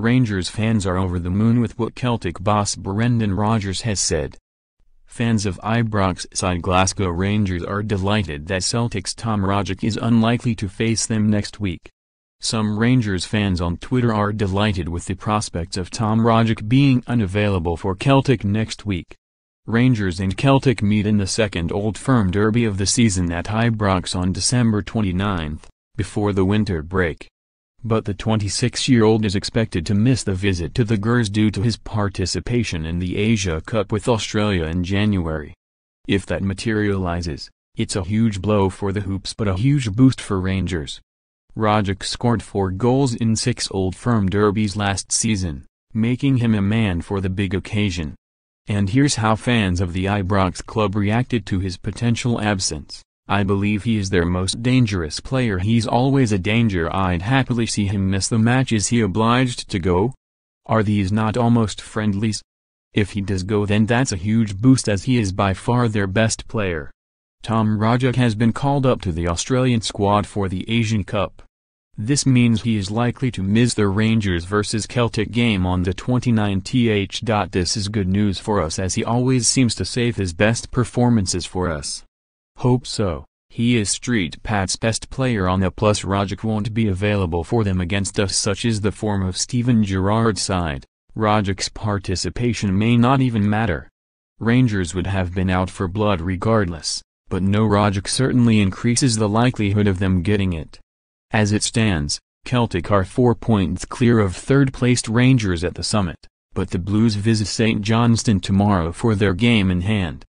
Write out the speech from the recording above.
Rangers fans are over the moon with what Celtic boss Brendan Rodgers has said. Fans of Ibrox side Glasgow Rangers are delighted that Celtic's Tom Rogic is unlikely to face them next week. Some Rangers fans on Twitter are delighted with the prospects of Tom Rogic being unavailable for Celtic next week. Rangers and Celtic meet in the second Old Firm derby of the season at Ibrox on December 29, before the winter break. But the 26-year-old is expected to miss the visit to the Gers due to his participation in the Asia Cup with Australia in January. If that materializes, it's a huge blow for the Hoops but a huge boost for Rangers. Rogic scored four goals in six Old Firm derbies last season, making him a man for the big occasion. And here's how fans of the Ibrox club reacted to his potential absence. I believe he is their most dangerous player he's always a danger I'd happily see him miss the match is he obliged to go? Are these not almost friendlies? If he does go then that's a huge boost as he is by far their best player. Tom Rogic has been called up to the Australian squad for the Asian Cup. This means he is likely to miss the Rangers vs Celtic game on the 29th. This is good news for us as he always seems to save his best performances for us. Hope so. He is Street Pat's best player on the plus Rogic won't be available for them against us such is the form of Steven Gerrard's side. Rogic's participation may not even matter. Rangers would have been out for blood regardless, but no Rogic certainly increases the likelihood of them getting it. As it stands, Celtic are four points clear of third-placed Rangers at the summit, but the Blues visit St Johnstone tomorrow for their game in hand.